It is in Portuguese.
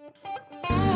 Música